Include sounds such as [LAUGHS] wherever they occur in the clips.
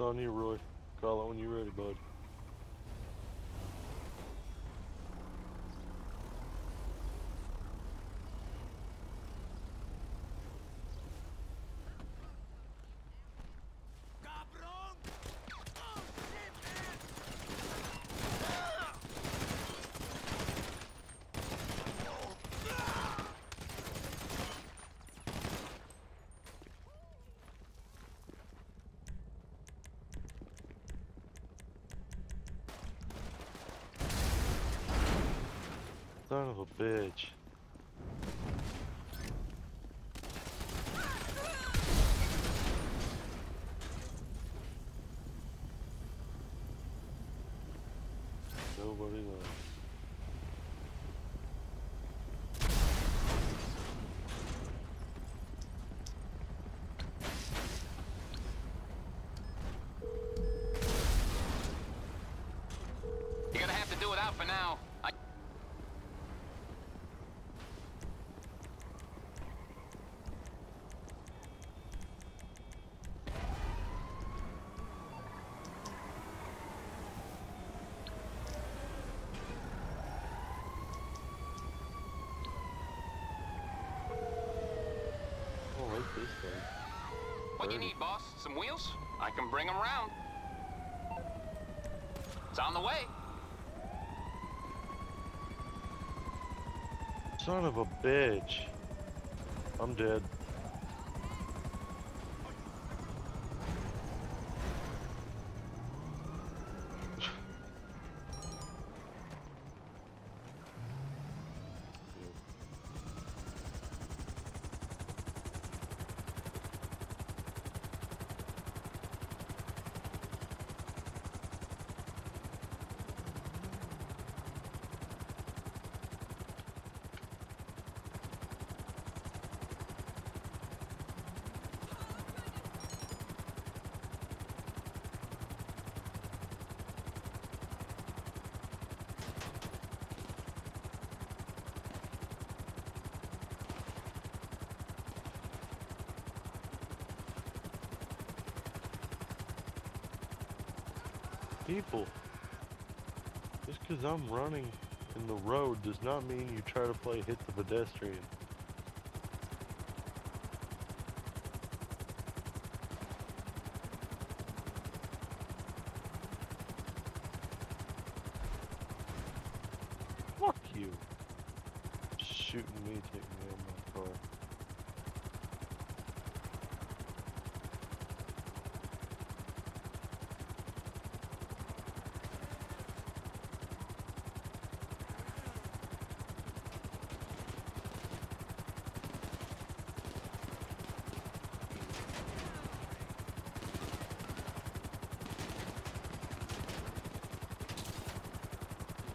On you, Roy. Call it when you're ready, bud. Bitch. What do you need, boss? Some wheels? I can bring them around. It's on the way. Son of a bitch. I'm dead. People. Just because I'm running in the road does not mean you try to play hit the pedestrian.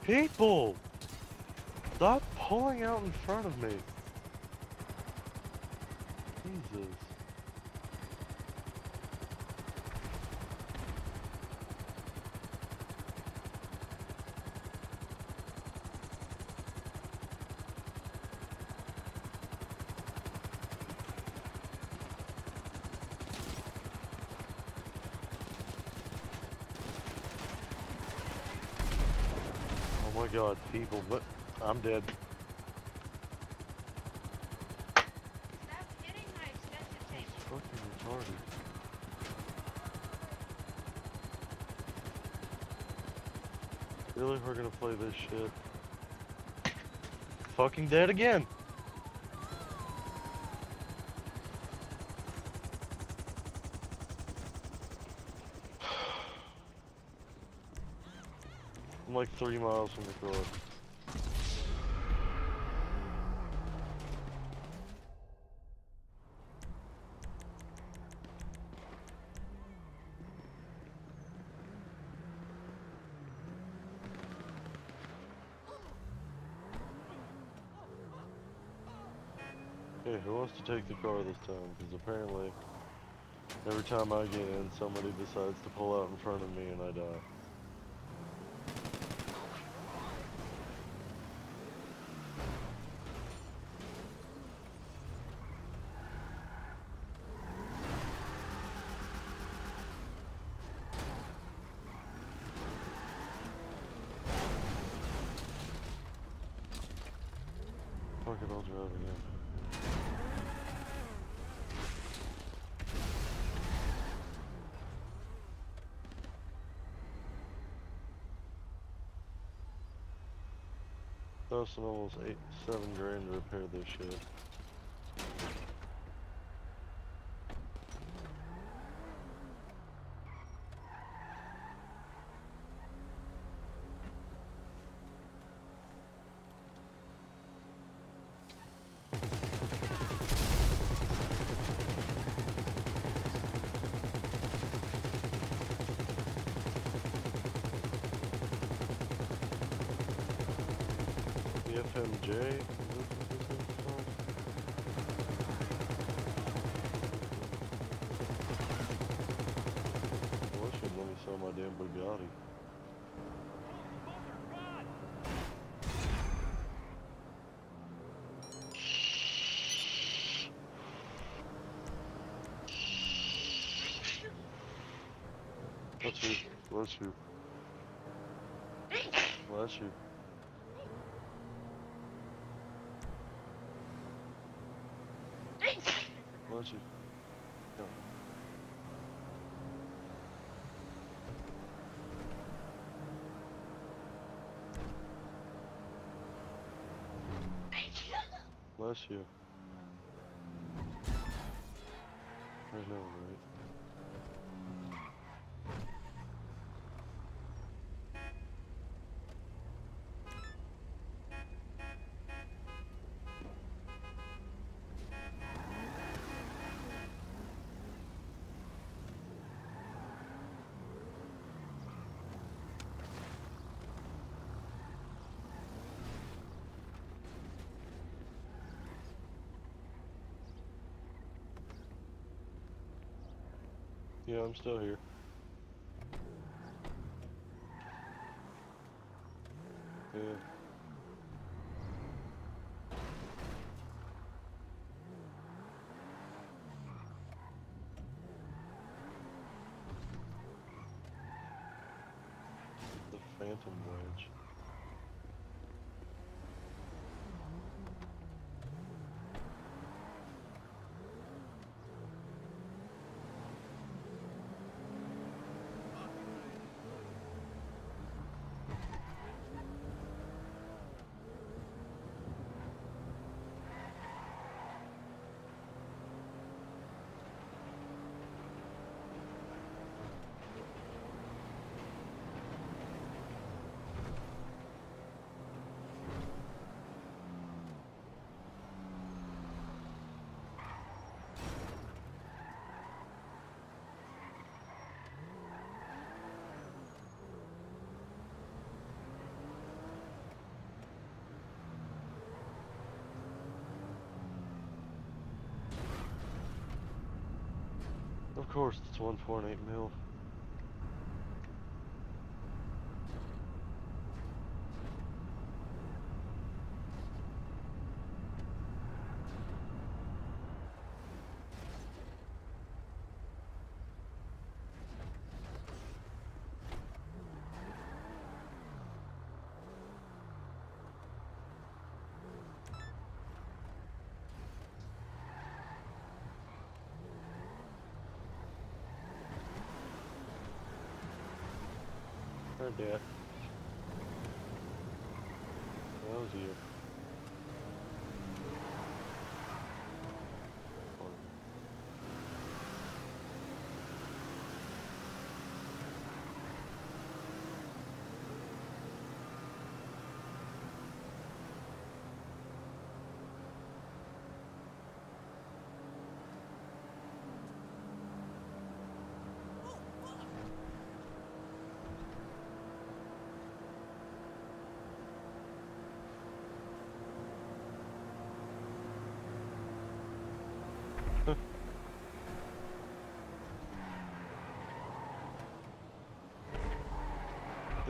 People! Stop pulling out in front of me. People, but I'm dead. Stop hitting my extension tape. It's fucking retarded. Really, we're gonna play this shit? Fucking dead again! [SIGHS] I'm like three miles from the car. Okay, who wants to take the car this time? Because apparently, every time I get in, somebody decides to pull out in front of me and I die. Costing almost eight, seven grand to repair this shit. Called? Well, should let me sell my damn Bugatti. Bless you. Bless you. Bless you. Bless you. Go. Bless you. I know, right? Yeah, I'm still here. Yeah. The Phantom Wedge. Of course, it's 1.8 mil. Heard that. That was you.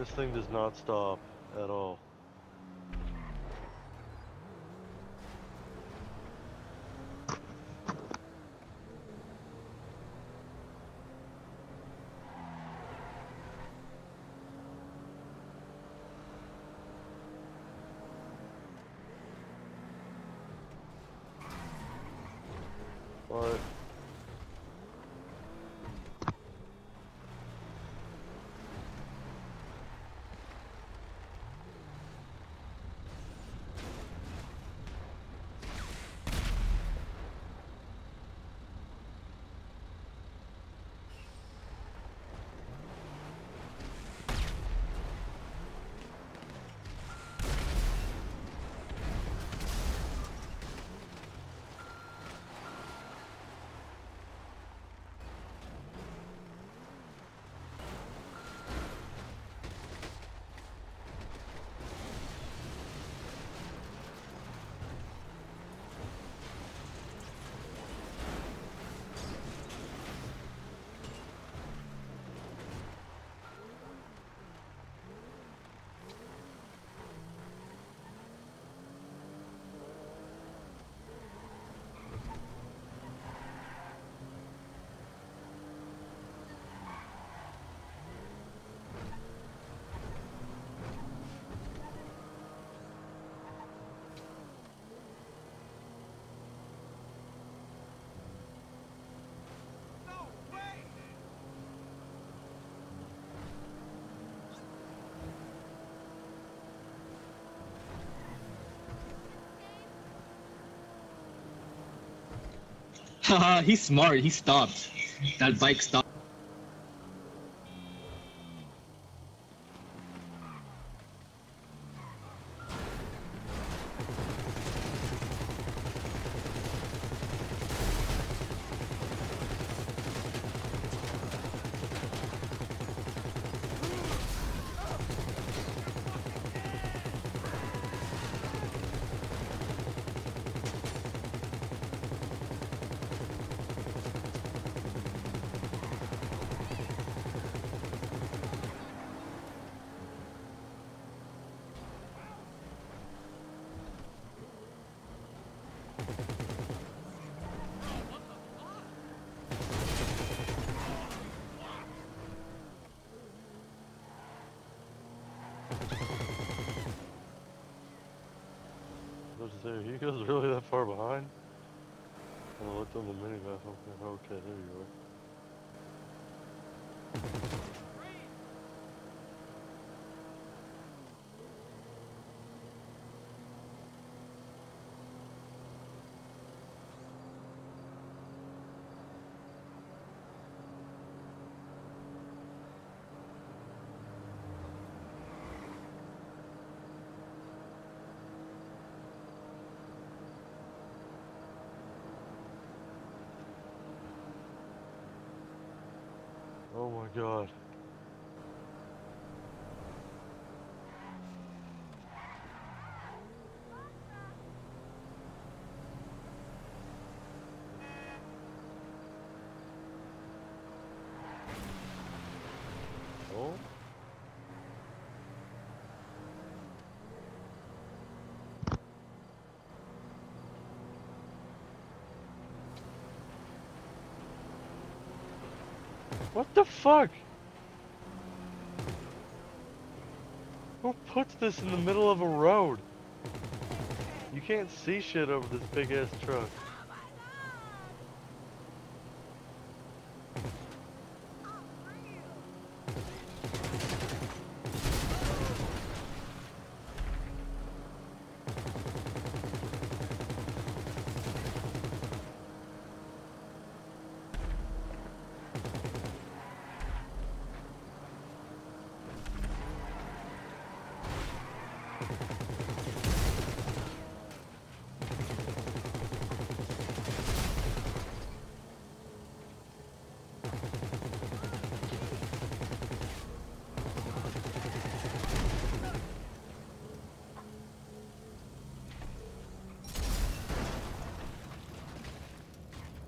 This thing does not stop at all. What? [LAUGHS] He's smart. He stopped. That bike stopped. Just you guys really that far behind? I looked on the minimap. Okay, okay, there you are. Oh my god. Oh? What the fuck? Who puts this in the middle of a road? You can't see shit over this big ass truck.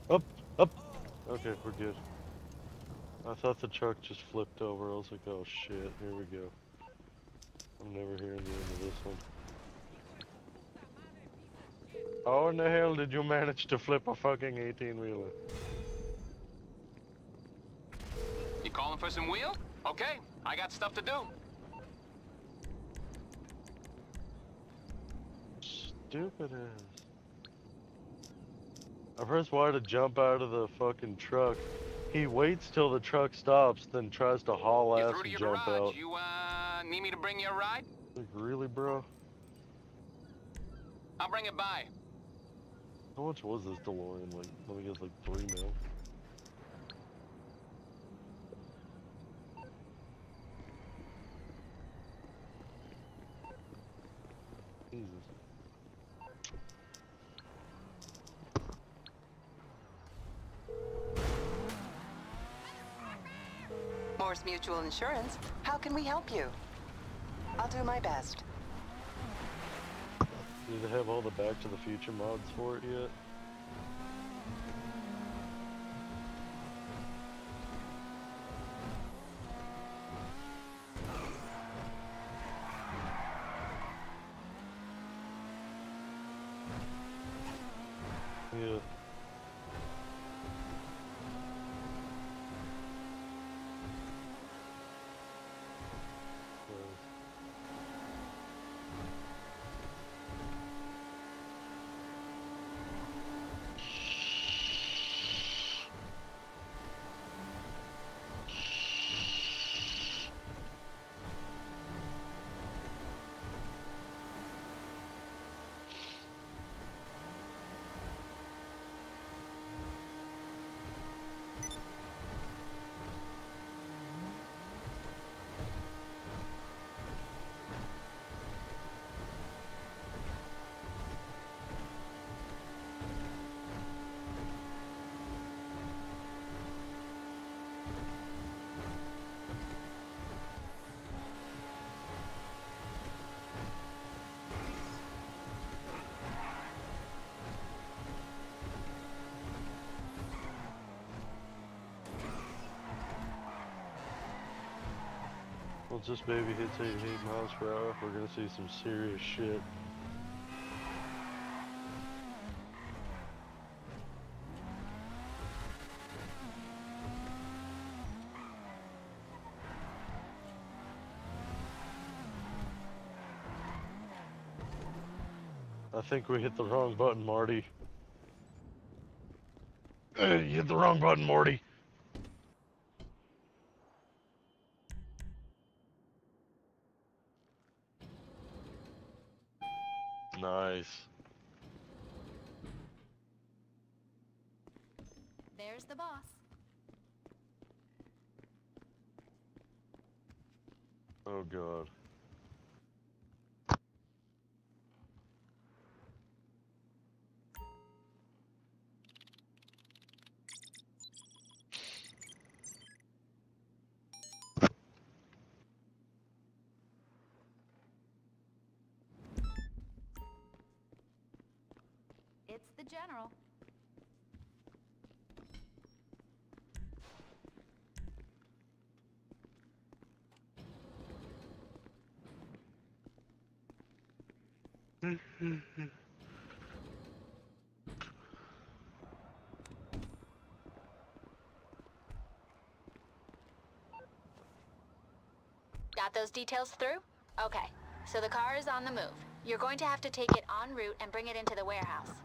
Up, up. Okay, we're good. I thought the truck just flipped over. I was like, oh shit, here we go. I'm never hearing the end of this one. How in the hell did you manage to flip a fucking 18 wheeler? You calling for some wheel? Okay, I got stuff to do. Stupid ass. I press Y to jump out of the fucking truck. He waits till the truck stops, then tries to haul ass and jump garage. out. You, uh, need me to bring you a ride? Like, really, bro? I'll bring it by. How much was this DeLorean? Like, let me guess, like three mil. Mutual Insurance. How can we help you? I'll do my best. Do they have all the Back to the Future mods for it yet? Once this baby hits 88 miles per hour, we're gonna see some serious shit. I think we hit the wrong button, Marty. Hey, you hit the wrong button, Morty. General. Got those details through? Okay, so the car is on the move. You're going to have to take it en route and bring it into the warehouse.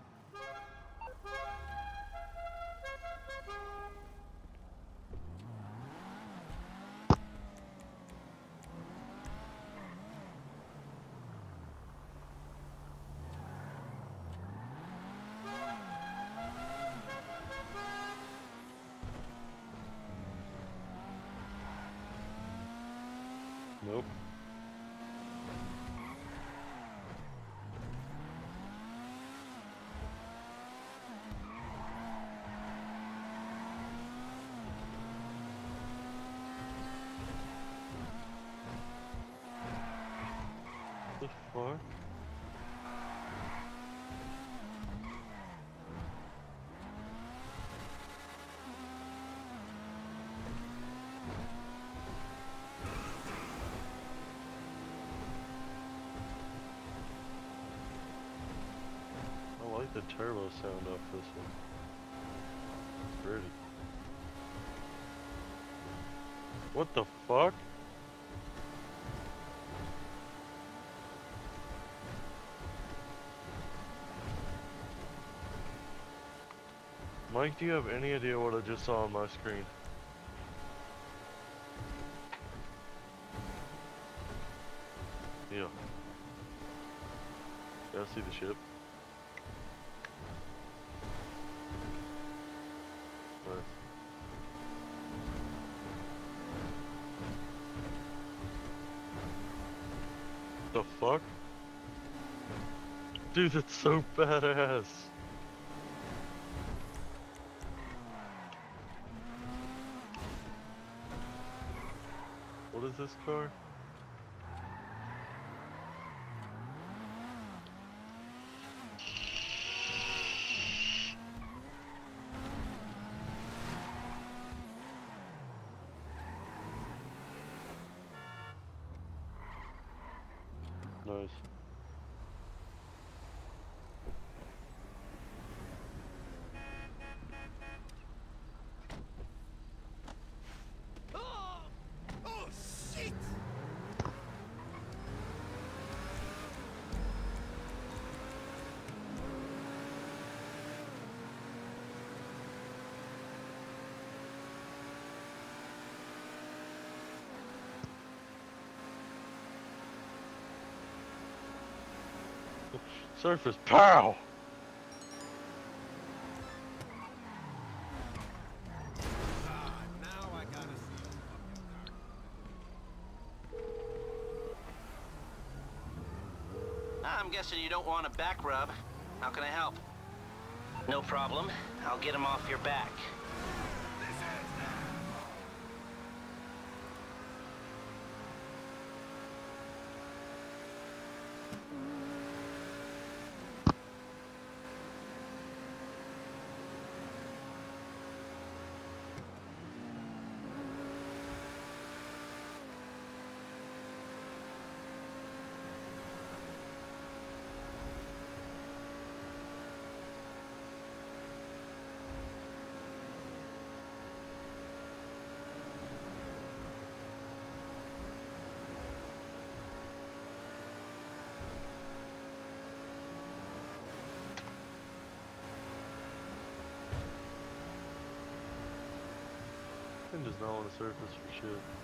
The fuck? I like the turbo sound off this one. It's Pretty. What the fuck? Mike, do you have any idea what I just saw on my screen? Yeah. Yeah, I see the ship. Nice. The fuck? Dude, that's so badass. What is this car? Nice. Surface pow! I'm guessing you don't want a back rub. How can I help? No problem. I'll get him off your back. Does not want to surface for shit.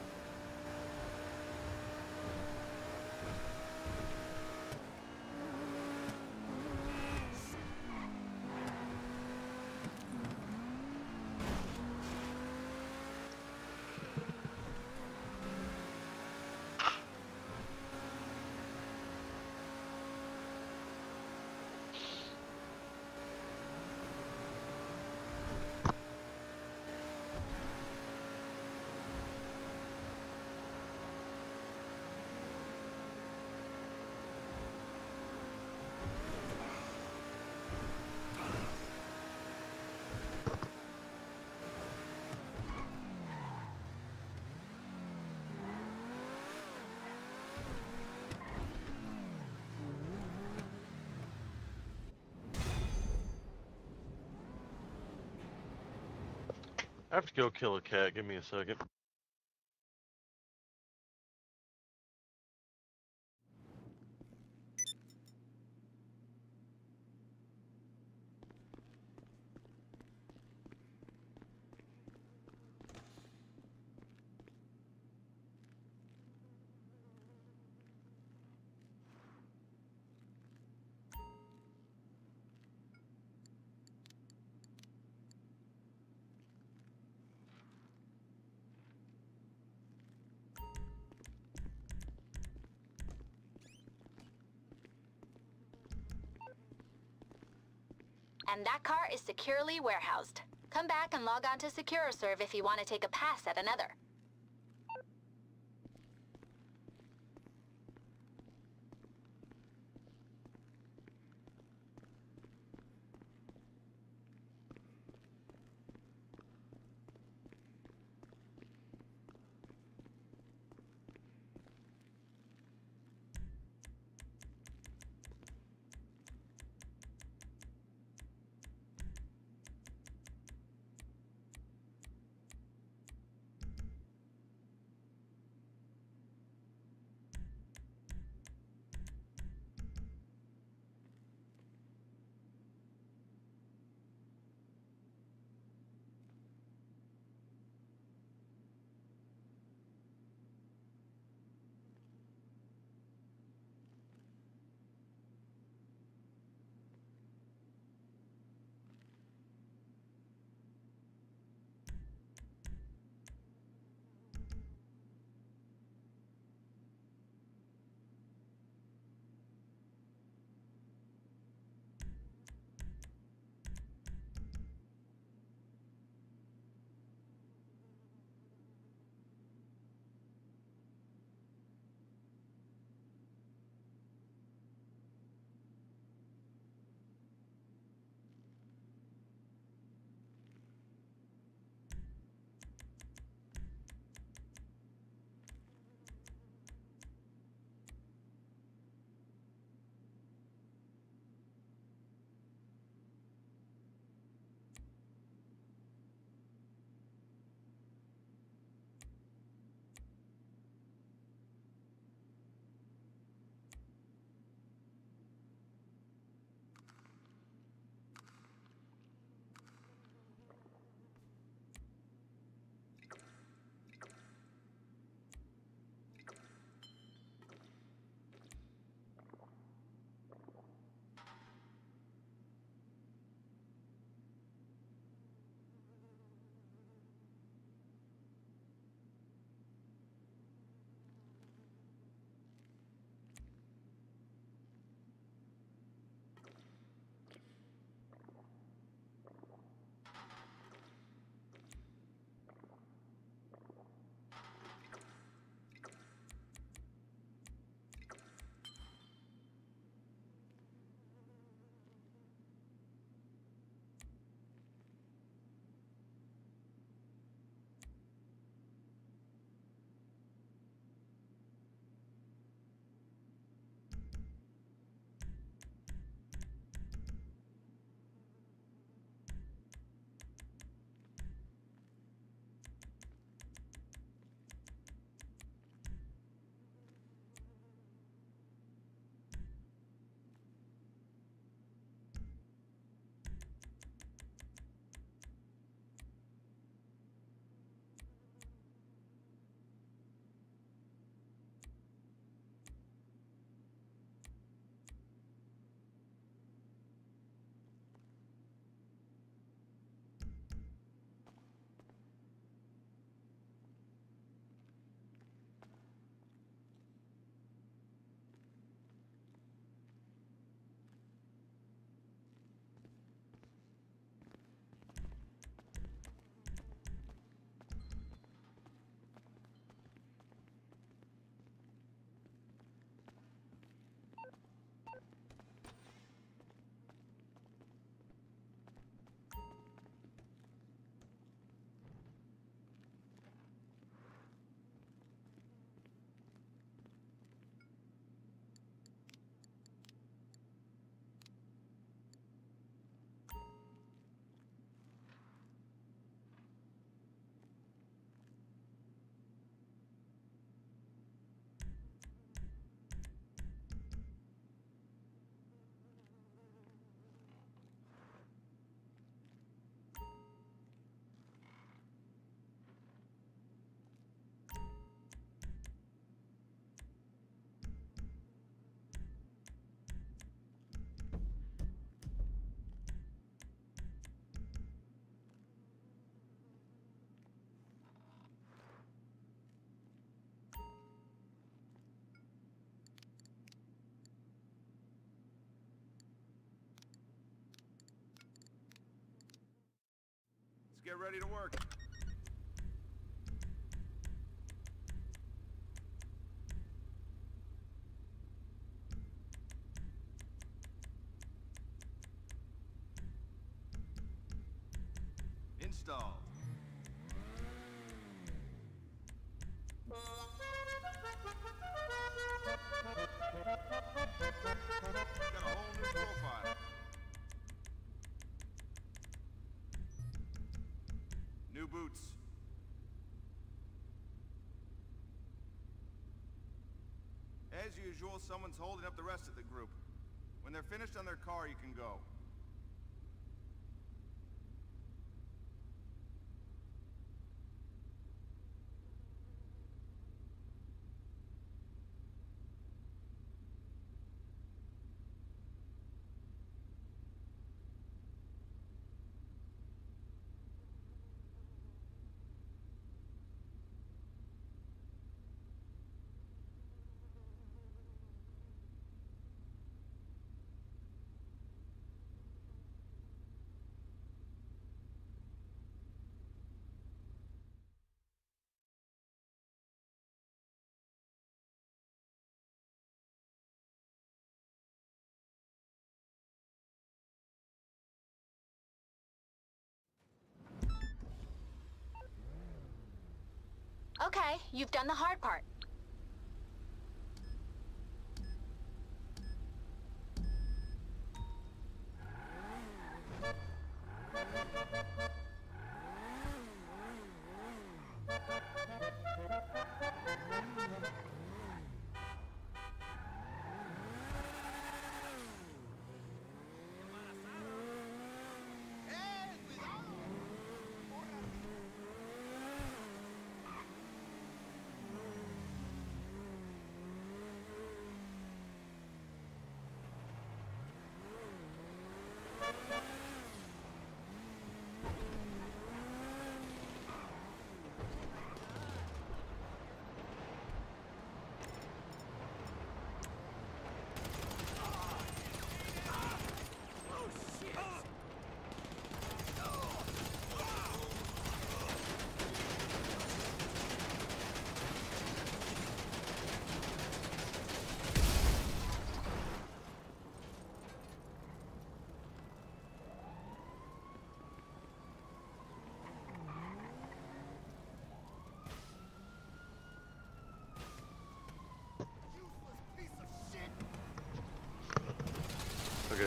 I have to go kill a cat. Give me a second. And that car is securely warehoused. Come back and log on to SecuroServe if you want to take a pass at another. Get ready to work. Install. Boots. As usual, someone's holding up the rest of the group. When they're finished on their car, you can go. Okay, you've done the hard part.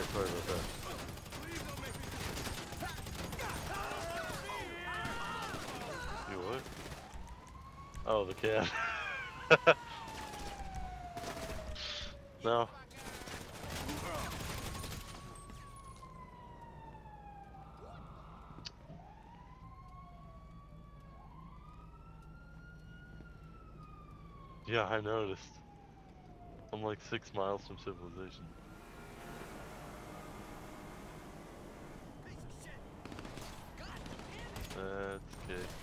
Sorry about that. You what? Oh, the cat. [LAUGHS] no. Yeah, I noticed. I'm like six miles from civilization. That's okay.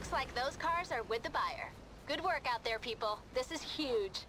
Looks like those cars are with the buyer. Good work out there, people. This is huge.